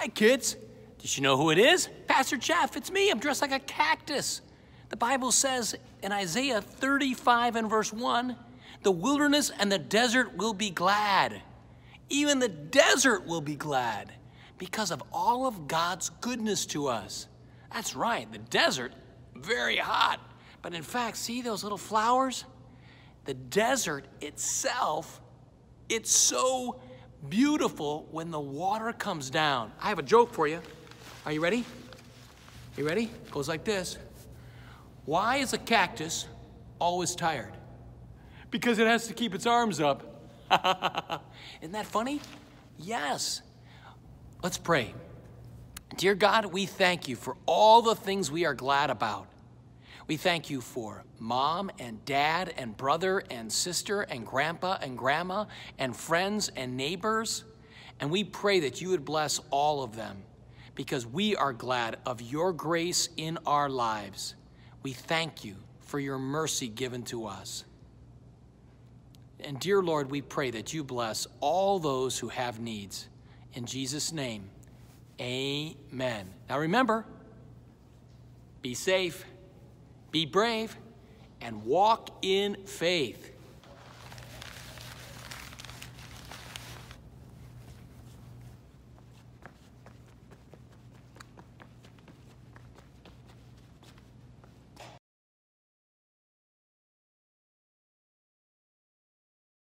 Hi, kids. Did you know who it is? Pastor Jeff, it's me. I'm dressed like a cactus. The Bible says in Isaiah 35 and verse 1 the wilderness and the desert will be glad. Even the desert will be glad because of all of God's goodness to us. That's right, the desert, very hot. But in fact, see those little flowers? The desert itself, it's so beautiful when the water comes down. I have a joke for you. Are you ready? You ready? Goes like this. Why is a cactus always tired? Because it has to keep its arms up. Isn't that funny? Yes. Let's pray. Dear God, we thank you for all the things we are glad about. We thank you for mom and dad and brother and sister and grandpa and grandma and friends and neighbors. And we pray that you would bless all of them because we are glad of your grace in our lives. We thank you for your mercy given to us. And dear Lord, we pray that you bless all those who have needs. In Jesus' name, amen. Now remember, be safe, be brave, and walk in faith.